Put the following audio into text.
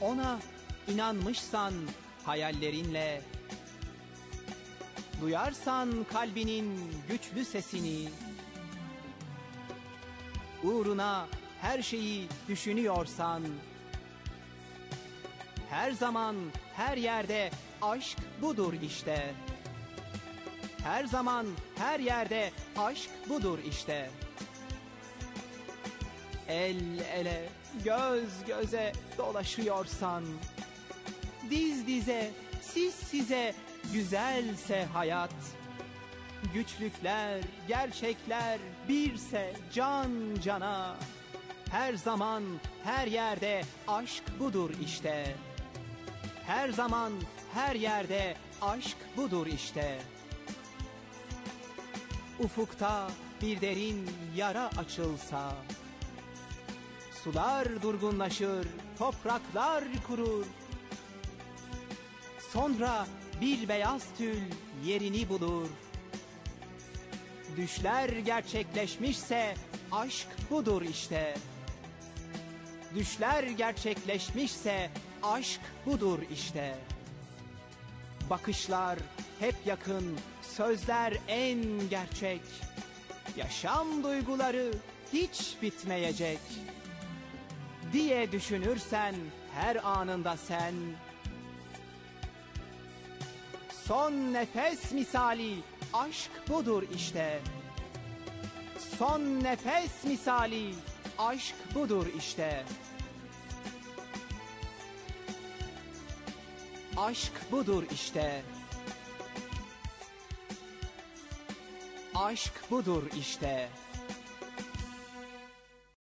Ona inanmışsan hayallerinle Duyarsan kalbinin güçlü sesini Uğruna her şeyi düşünüyorsan Her zaman her yerde aşk budur işte. Her zaman her yerde aşk budur işte El ele göz göze dolaşıyorsan Diz dize siz size güzelse hayat. Güçlükler, gerçekler birse can cana. Her zaman, her yerde aşk budur işte. Her zaman, her yerde aşk budur işte. Ufukta bir derin yara açılsa Sular durgunlaşır, topraklar kurur Sonra bir beyaz tül yerini bulur Düşler gerçekleşmişse aşk budur işte. Düşler gerçekleşmişse aşk budur işte. Bakışlar hep yakın, sözler en gerçek. Yaşam duyguları hiç bitmeyecek. Diye düşünürsen her anında sen Son nefes misali aşk budur işte. Son nefes misali aşk budur işte. Aşk budur işte. Aşk budur işte.